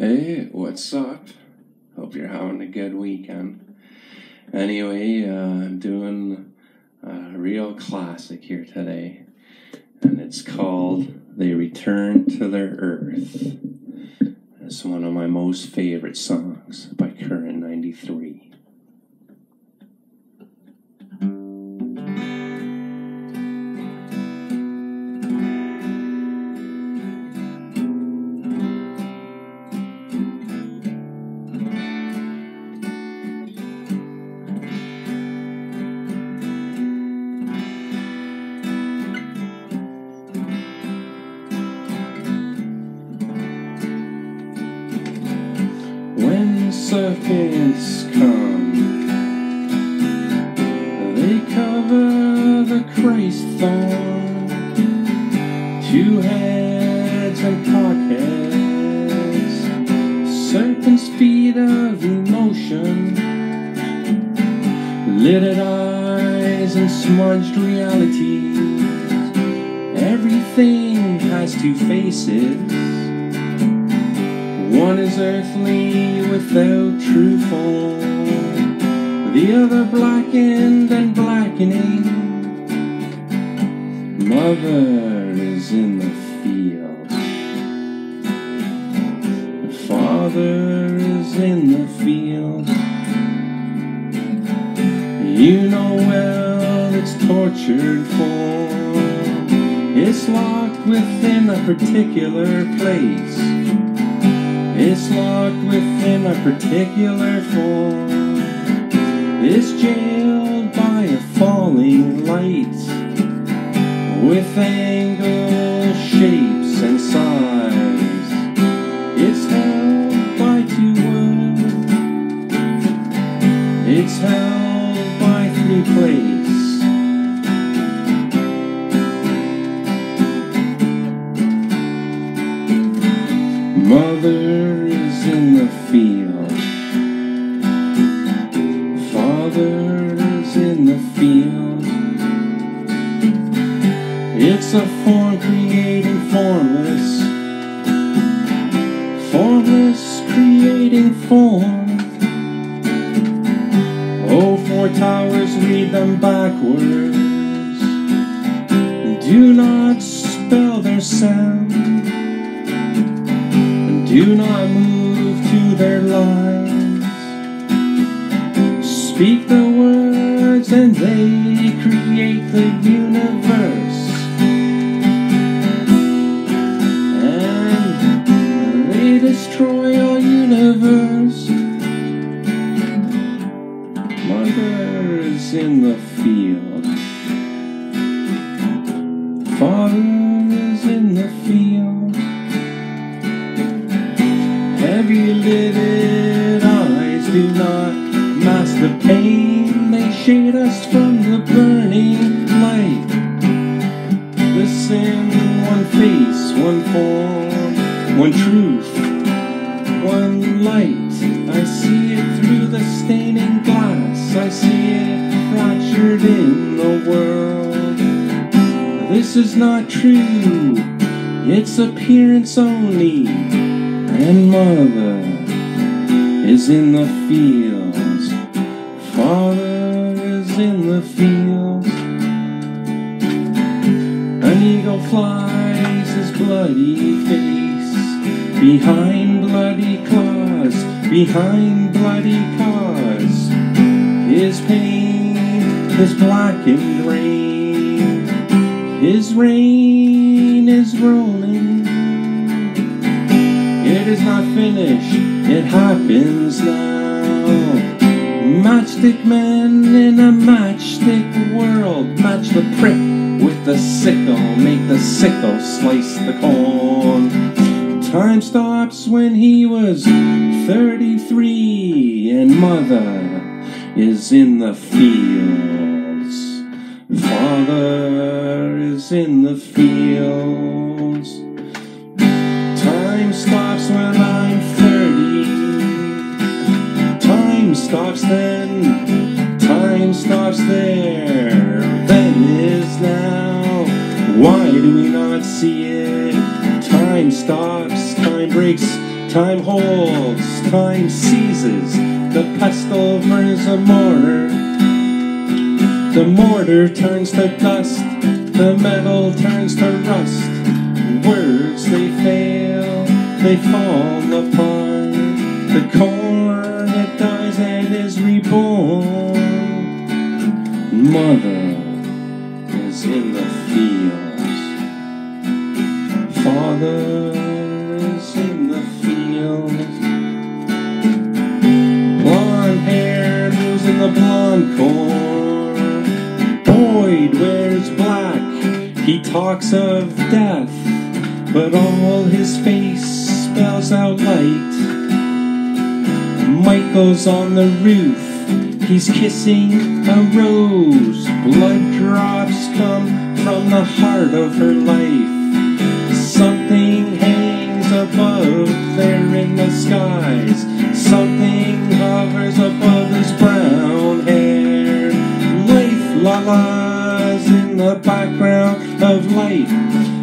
Hey, what's up? Hope you're having a good weekend. Anyway, uh, I'm doing a real classic here today, and it's called They Return to Their Earth. It's one of my most favorite songs by Current 93. Serpents come, they cover the Christ thorn, two heads and pockets, serpent's feet of emotion, lidded eyes and smudged realities. Everything has two faces. One is earthly without true form, the other blackened and blackening. Mother is in the field, the Father is in the field. You know well it's tortured form, it's locked within a particular place. It's locked within a particular form. It's jailed by a falling light with angle, shapes, and size. It's held by two words. It's held by three places. Mother field. Father is in the field. It's a form creating formless. Formless creating form. Oh, four towers, read them backwards. Do not spell their sound. Their lines. Speak the words and they create the universe. And they destroy our universe. Mother in the field. Heavy lidded eyes do not mask the pain, they shade us from the burning light. Listen, one face, one form, one truth, one light. I see it through the staining glass, I see it fractured in the world. This is not true, it's appearance only and mother is in the fields. Father is in the fields. An eagle flies his bloody face behind bloody claws, behind bloody paws. His pain, his blackened rain, his rain is rolling. Finished, it happens now. Matchstick men in a matchstick world. Match the prick with the sickle, make the sickle slice the corn. Time stops when he was 33, and mother is in the fields. Father is in the fields. Time there. Then is now. Why do we not see it? Time stops. Time breaks. Time holds, time seizes, the pestle burns a mortar. The mortar turns to dust, the metal turns to rust. Words they fail, they fall apart. The corn Mother is in the fields. Father is in the fields. Blonde hair moves in the blonde corn. Boyd wears black. He talks of death, but all his face spells out light. Michael's on the roof. He's kissing a rose. Blood drops come from the heart of her life. Something hangs above there in the skies. Something hovers above his brown hair. Life la-las in the background of light.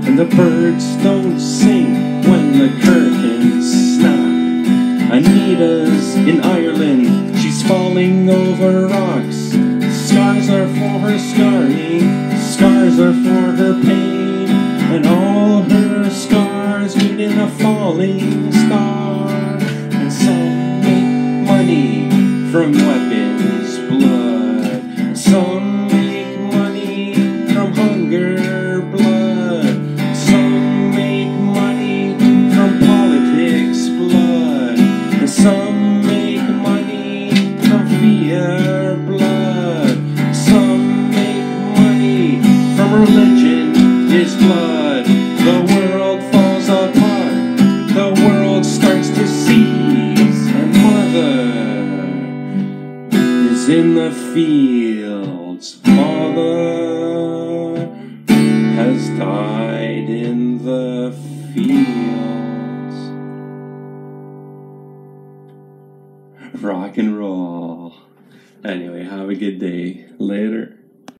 And the birds don't sing when the curtains snap. Anita's in Ireland, for her pain, and all her scars in a falling blood. The world falls apart, the world starts to seize. And mother is in the fields. Father has died in the fields. Rock and roll. Anyway, have a good day. Later.